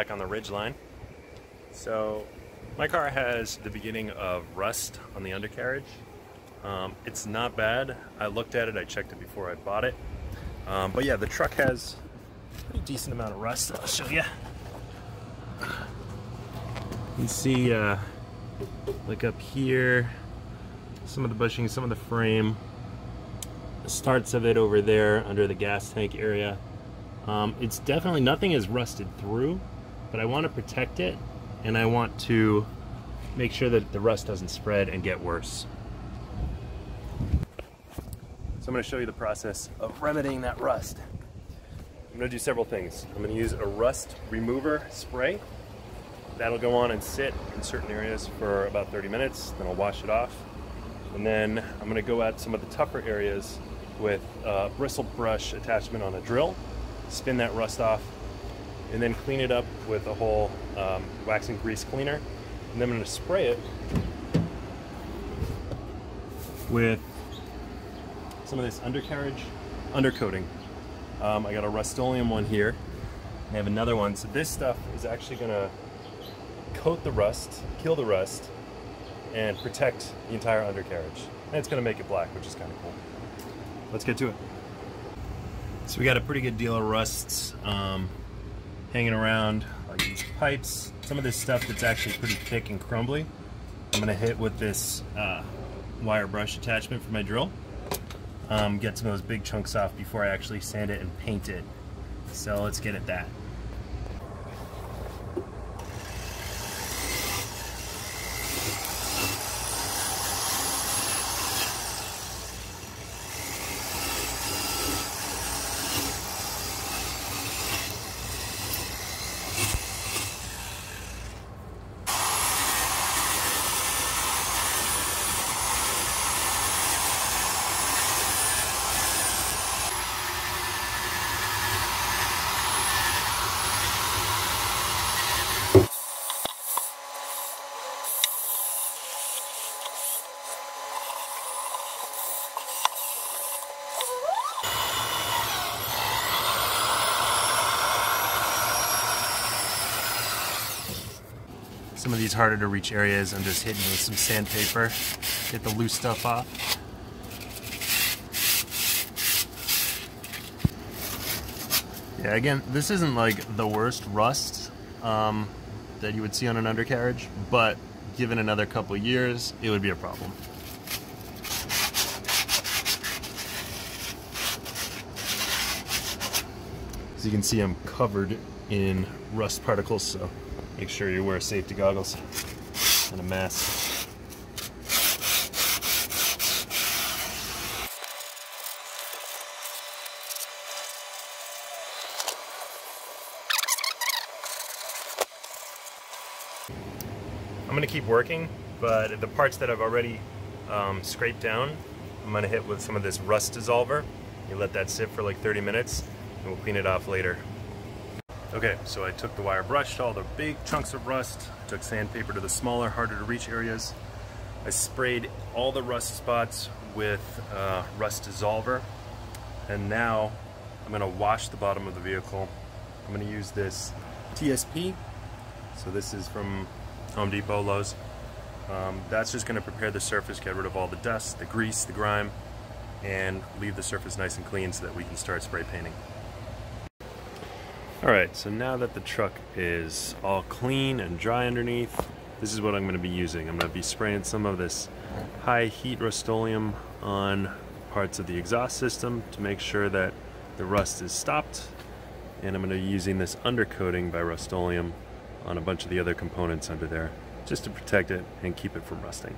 back on the ridge line. So my car has the beginning of rust on the undercarriage. Um, it's not bad. I looked at it, I checked it before I bought it. Um, but yeah, the truck has a decent amount of rust. I'll show you. You see, uh, like up here, some of the bushing, some of the frame, the starts of it over there under the gas tank area. Um, it's definitely, nothing is rusted through, but I want to protect it and I want to make sure that the rust doesn't spread and get worse. So I'm going to show you the process of remedying that rust. I'm going to do several things. I'm going to use a rust remover spray. That'll go on and sit in certain areas for about 30 minutes, then I'll wash it off. And then I'm going to go at some of the tougher areas with a bristle brush attachment on a drill, spin that rust off, and then clean it up with a whole um, wax and grease cleaner. And then I'm going to spray it with some of this undercarriage undercoating. Um, I got a Rust-Oleum one here. I have another one. So this stuff is actually going to coat the rust, kill the rust, and protect the entire undercarriage. And it's going to make it black, which is kind of cool. Let's get to it. So we got a pretty good deal of rusts um, hanging around, like these pipes. Some of this stuff that's actually pretty thick and crumbly. I'm to hit with this uh, wire brush attachment for my drill. Um, get some of those big chunks off before I actually sand it and paint it. So let's get at that. Some of these harder to reach areas, I'm just hitting with some sandpaper, get the loose stuff off. Yeah, again, this isn't like the worst rust um, that you would see on an undercarriage, but given another couple years, it would be a problem. As you can see, I'm covered in rust particles, so Make sure you wear safety goggles and a mask. I'm going to keep working, but the parts that I've already um, scraped down, I'm going to hit with some of this rust dissolver. You let that sit for like 30 minutes, and we'll clean it off later. Okay, so I took the wire brush to all the big chunks of rust, took sandpaper to the smaller, harder to reach areas. I sprayed all the rust spots with uh, rust dissolver, and now I'm gonna wash the bottom of the vehicle. I'm gonna use this TSP. So this is from Home Depot, Lowe's. Um, that's just gonna prepare the surface, get rid of all the dust, the grease, the grime, and leave the surface nice and clean so that we can start spray painting. Alright, so now that the truck is all clean and dry underneath, this is what I'm going to be using. I'm going to be spraying some of this high heat Rust-Oleum on parts of the exhaust system to make sure that the rust is stopped. And I'm going to be using this undercoating by Rust-Oleum on a bunch of the other components under there just to protect it and keep it from rusting.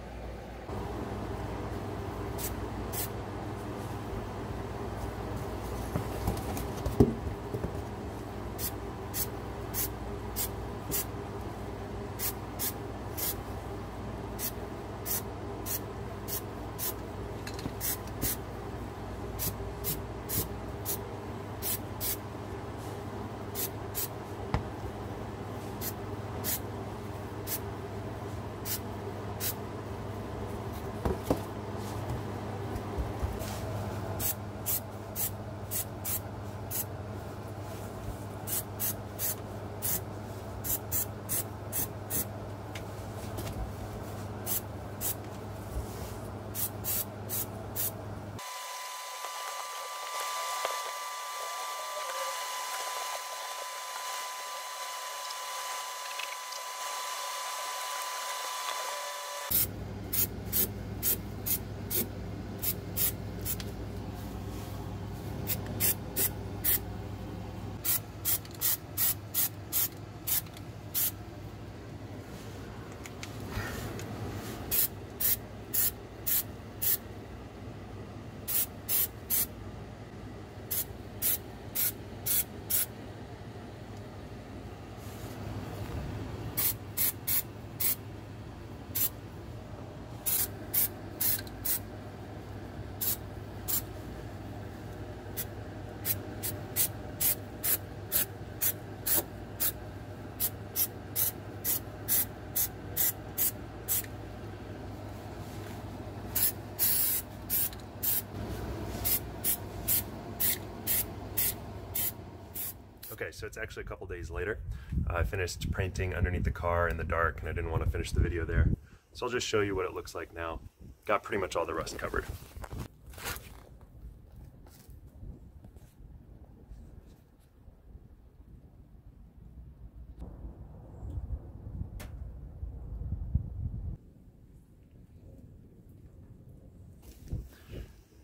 Okay, so it's actually a couple days later. I finished painting underneath the car in the dark and I didn't want to finish the video there. So I'll just show you what it looks like now. Got pretty much all the rust covered.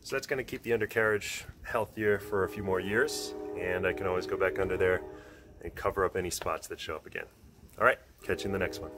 So that's going to keep the undercarriage healthier for a few more years, and I can always go back under there and cover up any spots that show up again. All right, catch you in the next one.